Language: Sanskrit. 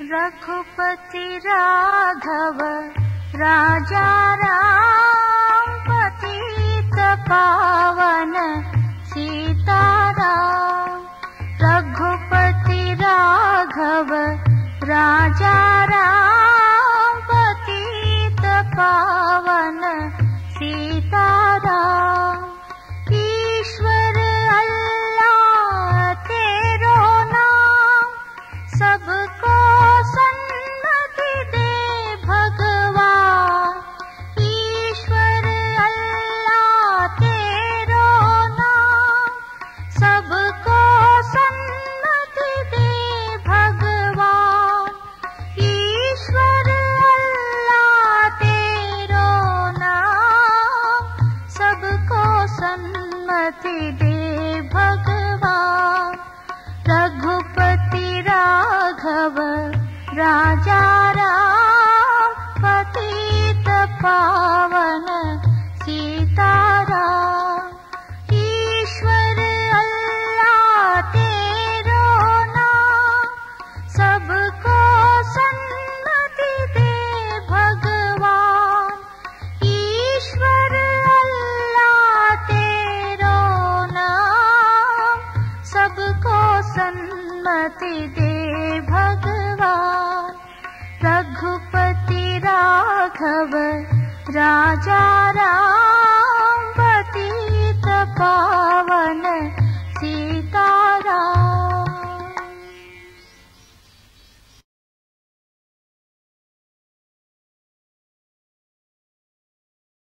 रघुपति राघव राजा राम पतित पावन सीताराम। रघुपति राघव राजा राम पतित पावन सीताराम भगवान। रघुपति राघव राजा पतित पावन सीताराम। ईश्वर अल्लाह तेरो नाम सबको सन्मति सन्मति दे भगवा रघुपति राघव राजा रापति तपा